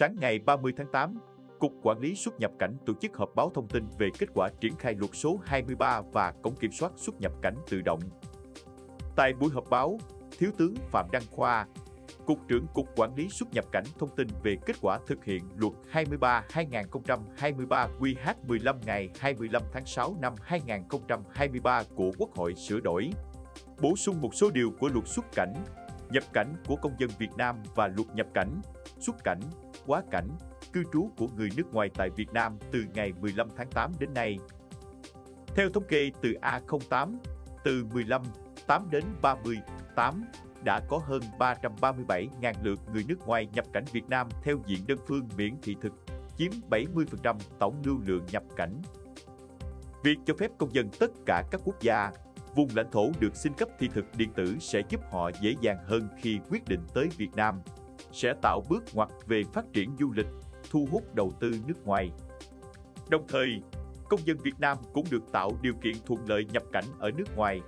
Sáng ngày 30 tháng 8, Cục Quản lý xuất nhập cảnh tổ chức họp báo thông tin về kết quả triển khai luật số 23 và cổng kiểm soát xuất nhập cảnh tự động. Tại buổi họp báo, Thiếu tướng Phạm Đăng Khoa, Cục trưởng Cục Quản lý xuất nhập cảnh thông tin về kết quả thực hiện luật 23-2023 QH15 ngày 25 tháng 6 năm 2023 của Quốc hội sửa đổi, bổ sung một số điều của luật xuất cảnh, nhập cảnh của công dân Việt Nam và luật nhập cảnh, xuất cảnh, quá cảnh, cư trú của người nước ngoài tại Việt Nam từ ngày 15 tháng 8 đến nay. Theo thống kê từ A08, từ 15 8 đến 30 8 đã có hơn 337.000 lượt người nước ngoài nhập cảnh Việt Nam theo diện đơn phương miễn thị thực, chiếm 70% tổng lưu lượng nhập cảnh. Việc cho phép công dân tất cả các quốc gia, vùng lãnh thổ được xin cấp thị thực điện tử sẽ giúp họ dễ dàng hơn khi quyết định tới Việt Nam, sẽ tạo bước ngoặt về phát triển du lịch, thu hút đầu tư nước ngoài. Đồng thời, công dân Việt Nam cũng được tạo điều kiện thuận lợi nhập cảnh ở nước ngoài